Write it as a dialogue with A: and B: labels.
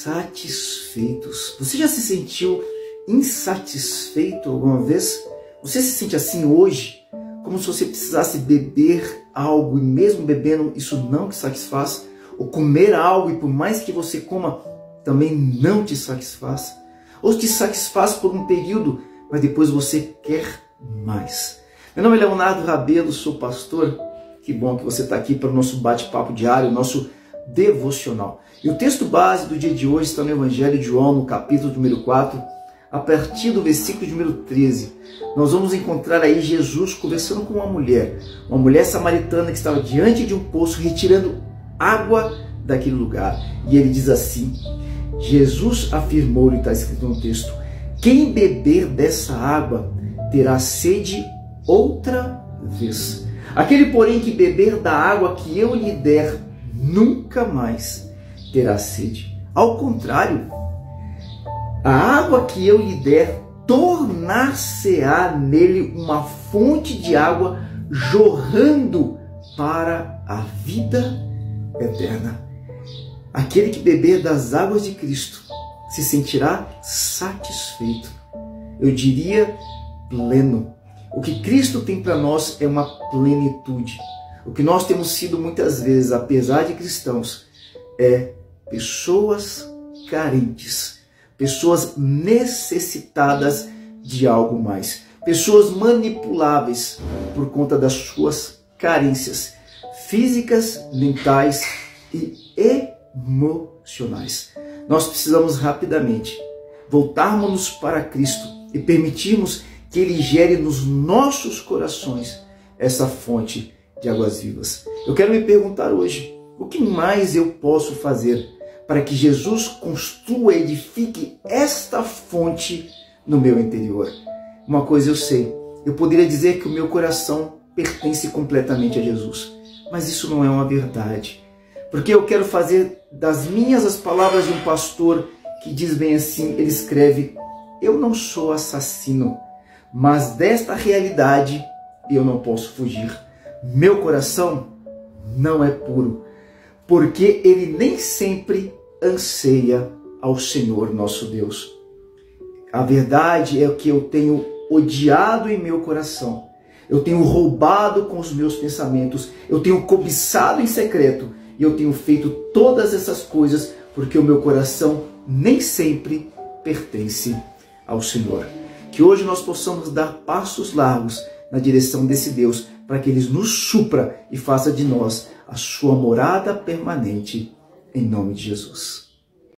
A: insatisfeitos. Você já se sentiu insatisfeito alguma vez? Você se sente assim hoje? Como se você precisasse beber algo e mesmo bebendo isso não te satisfaz? Ou comer algo e por mais que você coma também não te satisfaz? Ou te satisfaz por um período, mas depois você quer mais? Meu nome é Leonardo Rabelo, sou pastor. Que bom que você está aqui para o nosso bate-papo diário, nosso devocional. E o texto base do dia de hoje está no Evangelho de João, no capítulo número 4, a partir do versículo número 13. Nós vamos encontrar aí Jesus conversando com uma mulher, uma mulher samaritana que estava diante de um poço retirando água daquele lugar. E ele diz assim: Jesus afirmou, está escrito no texto: Quem beber dessa água terá sede outra vez. Aquele, porém, que beber da água que eu lhe der, nunca mais terá sede. Ao contrário, a água que eu lhe der tornar-se-á nele uma fonte de água jorrando para a vida eterna. Aquele que beber das águas de Cristo se sentirá satisfeito. Eu diria pleno. O que Cristo tem para nós é uma plenitude. O que nós temos sido muitas vezes, apesar de cristãos, é pessoas carentes, pessoas necessitadas de algo mais, pessoas manipuláveis por conta das suas carências físicas, mentais e emocionais. Nós precisamos rapidamente voltarmos para Cristo e permitirmos que Ele gere nos nossos corações essa fonte de águas vivas. Eu quero me perguntar hoje, o que mais eu posso fazer para que Jesus construa e edifique esta fonte no meu interior? Uma coisa eu sei, eu poderia dizer que o meu coração pertence completamente a Jesus, mas isso não é uma verdade. Porque eu quero fazer das minhas as palavras de um pastor que diz bem assim, ele escreve: Eu não sou assassino, mas desta realidade eu não posso fugir. Meu coração não é puro, porque ele nem sempre anseia ao Senhor nosso Deus. A verdade é que eu tenho odiado em meu coração, eu tenho roubado com os meus pensamentos, eu tenho cobiçado em secreto e eu tenho feito todas essas coisas porque o meu coração nem sempre pertence ao Senhor. Que hoje nós possamos dar passos largos na direção desse Deus, para que Ele nos supra e faça de nós a sua morada permanente, em nome de Jesus.